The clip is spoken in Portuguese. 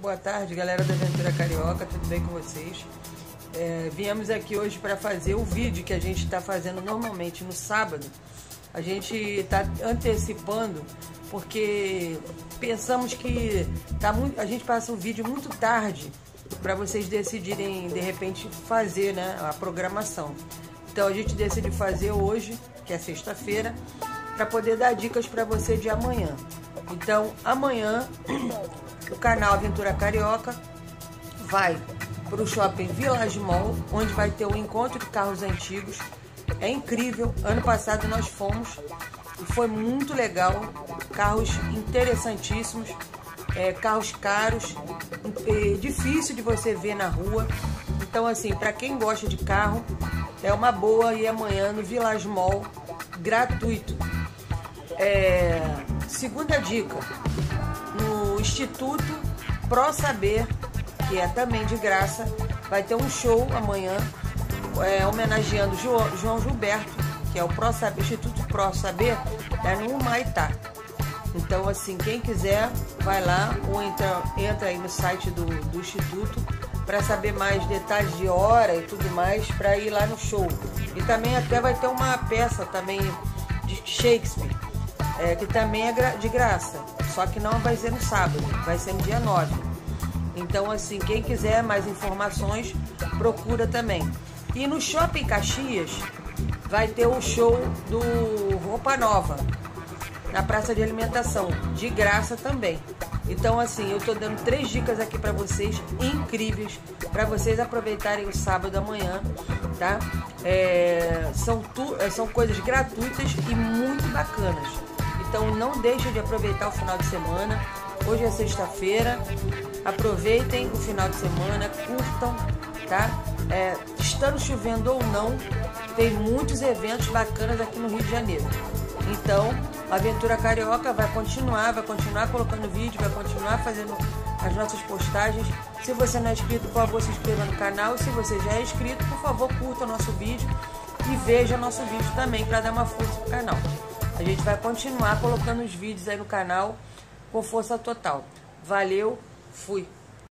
Boa tarde, galera da Aventura Carioca, tudo bem com vocês? É, viemos aqui hoje para fazer o vídeo que a gente está fazendo normalmente no sábado. A gente está antecipando porque pensamos que tá muito, a gente passa o vídeo muito tarde para vocês decidirem de repente fazer né, a programação. Então a gente decide fazer hoje, que é sexta-feira, para poder dar dicas para você de amanhã. Então amanhã o canal Aventura Carioca vai para o shopping Village Mall, onde vai ter o um encontro de carros antigos. É incrível. Ano passado nós fomos e foi muito legal. Carros interessantíssimos, é, carros caros, é, difícil de você ver na rua. Então, assim, para quem gosta de carro, é uma boa ir amanhã no Village Mall, gratuito. É, segunda dica, no Instituto Pro Saber, que é também de graça, vai ter um show amanhã é, homenageando João Gilberto, que é o Pro Saber, Instituto Pro Saber, é no Maitá. Então, assim, quem quiser, vai lá ou entra, entra aí no site do, do Instituto para saber mais detalhes de hora e tudo mais para ir lá no show. E também até vai ter uma peça também de Shakespeare, é, que também é de graça. Só que não vai ser no sábado, vai ser no dia 9. Então, assim, quem quiser mais informações, procura também. E no Shopping Caxias vai ter o show do Roupa Nova, na praça de alimentação, de graça também. Então, assim, eu tô dando três dicas aqui para vocês incríveis para vocês aproveitarem o sábado amanhã, tá? É, são, tu, é, são coisas gratuitas e muito bacanas. Então, não deixem de aproveitar o final de semana. Hoje é sexta-feira. Aproveitem o final de semana, curtam, tá? É, estando chovendo ou não, tem muitos eventos bacanas aqui no Rio de Janeiro. Então, a Aventura Carioca vai continuar, vai continuar colocando vídeo, vai continuar fazendo as nossas postagens. Se você não é inscrito, por favor, se inscreva no canal. Se você já é inscrito, por favor, curta o nosso vídeo e veja nosso vídeo também para dar uma força pro canal. A gente vai continuar colocando os vídeos aí no canal com força total. Valeu, fui!